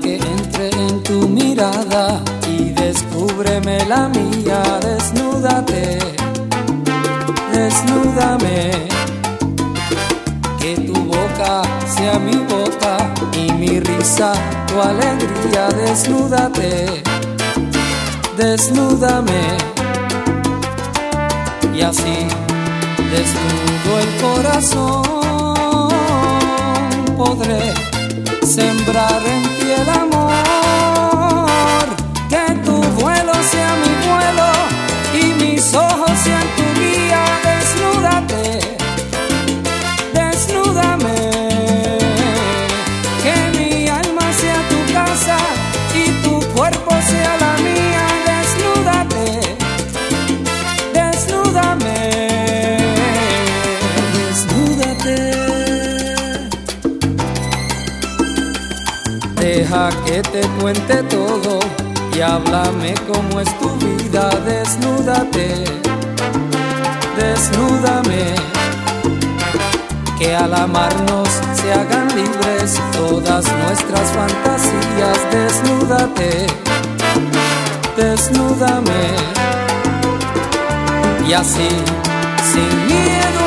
Que entre en tu mirada y descúbreme la mía. Desnúdate, desnúdame. Que tu boca sea mi boca y mi risa tu alegría. Desnúdate, desnúdame. Y así desnudo el corazón podré sembrar en el amor. Deja que te cuente todo y háblame cómo es tu vida. Desnúdate, desnúdame. Que al amarnos se hagan libres todas nuestras fantasías. Desnúdate, desnúdame. Y así, sin miedo